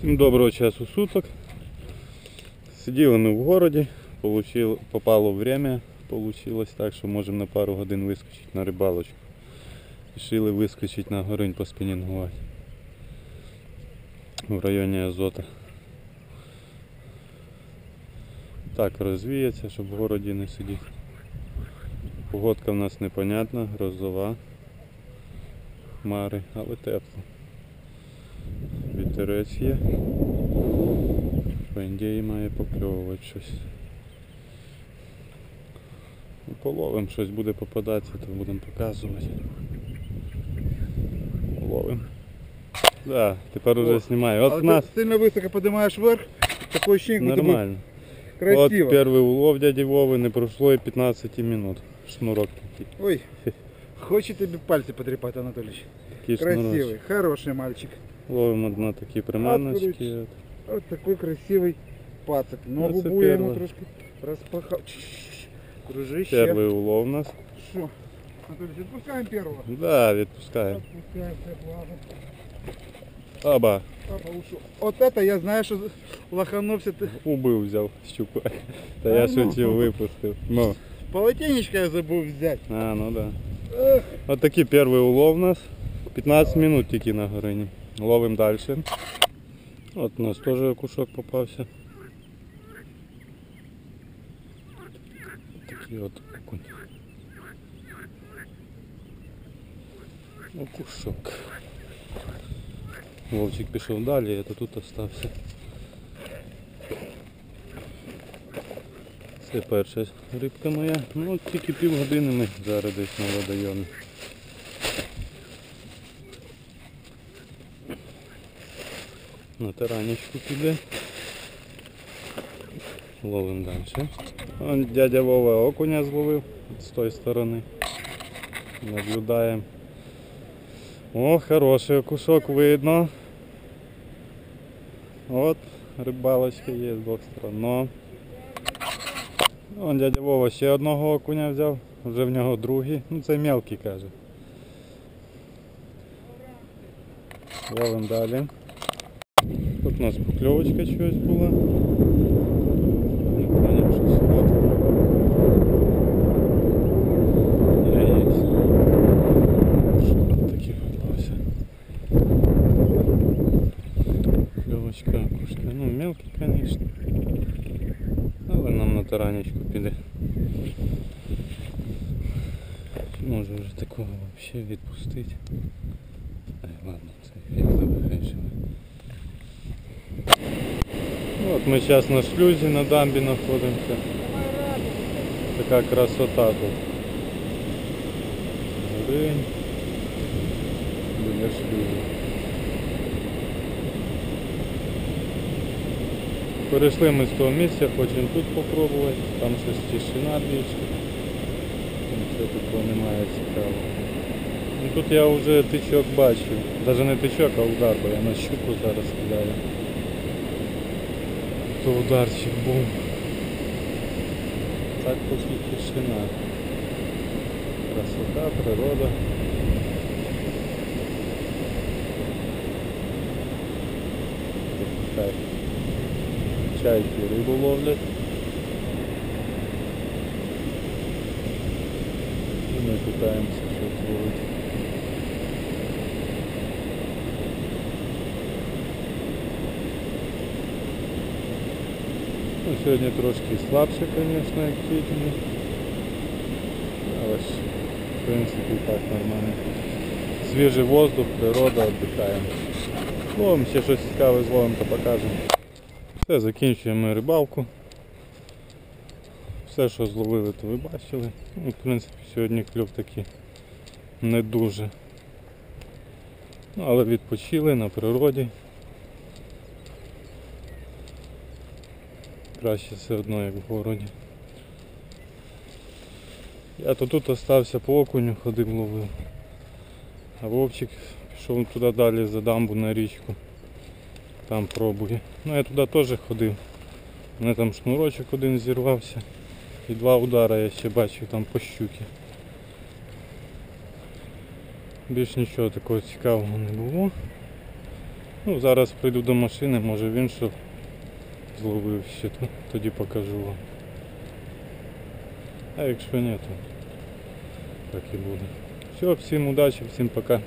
Всім доброго часу суток. Сиділи ми в городі, получило, попало время, получилось так, що можемо на пару годин вискочити на рибалочку. Рішили вискочити на горинь поспінінгувати в районі Азота. Так розвіється, щоб в городі не сидіти. Погодка в нас непонятна, грозова, хмари, але тепло. Вітерець є. По ідеї має покльовувати щось. Ну, Половим щось буде попадатися, то будемо показувати. Ловим. Да, тепер уже О, знімаю. От А у ты нас сильно высоко поднимаешь вверх, такое ощущение, как будто бы нормально. красиво. От перший улов дяді Вови не пройшло і 15 минут. Шнурок такий. Ой, хочет тебе пальцы потрепать, Анатольевич. Такий шнурочок. Красивый, хороший мальчик. Ловимо на такі приманочки. От. Вот такой красивый пацак. Ну, Ногу це бу я ему первое. трошки распахал. Дружище. Перший улов у нас. Шо? Анатольевич, отпускаем первого. Да, відпускаємо. Отпускаем, все благо. Оба. Папа ушел. Вот это я знаю, что лоханулся ты. Убив взяв щуку. Та А я ну. шутів випустив. Ну. Полотенечко я забыл взять. А, ну да. Эх, От такий перший улов у нас. 15 минут тільки на горині. Ловимо далі. От у нас теж окушок попався. Такий от окунь. Окушок. Вовчик пішов далі, я тут остався. Це перша рибка моя. Ну тільки півгодини ми зараз десь на водойомі. На таранечку піде. Ловим далі. Вон дядя Вова окуня зловив з тої сторони. Наблюдаємо. О, хороший окушок видно. От, рибалочка є з двох сторон. Но. Вон дядя Вова ще одного окуня взяв, вже в нього другий. Ну це мелкий каже. Ловим далі. Тут у нас покльовочка чогось була. Попався? Окушка. Ну, мелкий, звісно. Але нам на таранечку піде. Може вже такого взагалі відпустити. Ай, ладно, це хай живе. Ну, От ми зараз на шлюзі на дамбі знаходимося. Така красота тут. Горинь. Біля шлюзу. Перейшли ми з того місця, хочемо тут попробувати, там щось тишина більше. Нічого такого немає цікавого. Ну, тут я вже тичок бачив. Навіть не тичок, а удар, бо я на щуку зараз кидаю. То ударчик був. Так поки тишина. Красота, природа. Так. Чайки рибу ловлять. І ми питаємося щось ловити. Сьогодні трошки слабше, звісно, як тижні. Але ж, в принципі, так нормально. Свіжий воздух, природа, віддихаємо. Ловимо ще щось цікаве зловимо, то покажемо. Все, закінчуємо рибалку. Все, що зловили, то ви бачили. Ну, в принципі, сьогодні кльов такий не дуже. Ну, але відпочили на природі. Краще все одно, як в городі. Я то тут остався по окуню, ходив ловив. А Вовчик пішов туди далі за дамбу на річку. Там пробує. Ну я туди теж ходив. У мене там шнурочок один зірвався. І два удара я ще бачив там по щуки. Більш нічого такого цікавого не було. Ну, зараз прийду до машини, може він що зловив ще, то- тоді покажу вам. А якщо ні, то так і буде. Все, всім удачі, всім пока.